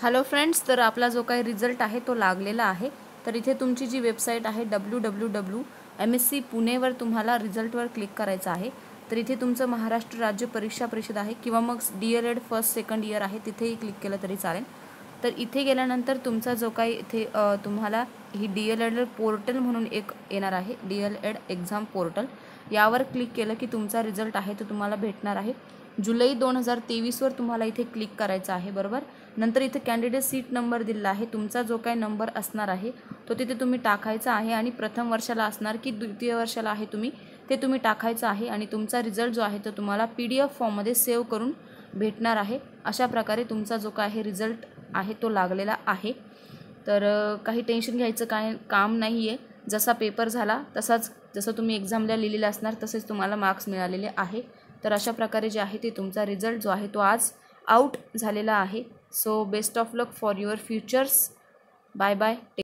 Hello friends तर आपला जो काही रिझल्ट आहे तो लागलेला आहे. तर इथे तुमची जी वेबसाईट आहे W W W M S C पुणेवर तुम्हाला रिझल्टवर क्लिक करायचं आहे. तर इथे तुमचं महाराष्ट्र राज्य परीक्षा परिषद आहे किंवा मग D L Ed first second year आहे तिथेही क्लिक केलं तरी चालेल. तर इथे गेल्यानंतर तुमचा जो काही इथे तुम्हाला ही डी एल एड पोर्टल म्हणून एक येणार आहे D L Ed exam portal. यावर क्लिक केलं की तुमचा रिझल्ट आहे तो तुम्हाला भेटणार आहे. जुलै दोन हजार तेवीसवर तुम्हाला इथे क्लिक करायचं आहे बरोबर? नंतर इथे कॅन्डिडेट सीट नंबर दिलेला आहे तुमचा जो काही नंबर असणार आहे तो तिथे तुम्ही टाकायचा आहे आणि प्रथम वर्षाला असणार की द्वितीय वर्षाला आहे तुम्ही ते तुम्ही टाकायचं आहे आणि तुमचा रिझल्ट जो आहे तो तुम्हाला पी डी एफ फॉर्ममध्ये सेव्ह करून भेटणार आहे. अशा प्रकारे तुमचा जो काय आहे रिझल्ट आहे तो लागलेला आहे. तर काही टेन्शन घ्यायचं काय काम नाही आहे जसा पेपर झाला तसाच जसं तुम्ही एक्झामला लिहिलेला असणार तसेच तुम्हाला मार्क्स मिळालेले आहे. तर अशा प्रकारे जे आहे ते तुमचा रिझल्ट जो आहे तो आज आऊट झालेला आहे. So best of luck for your futures bye bye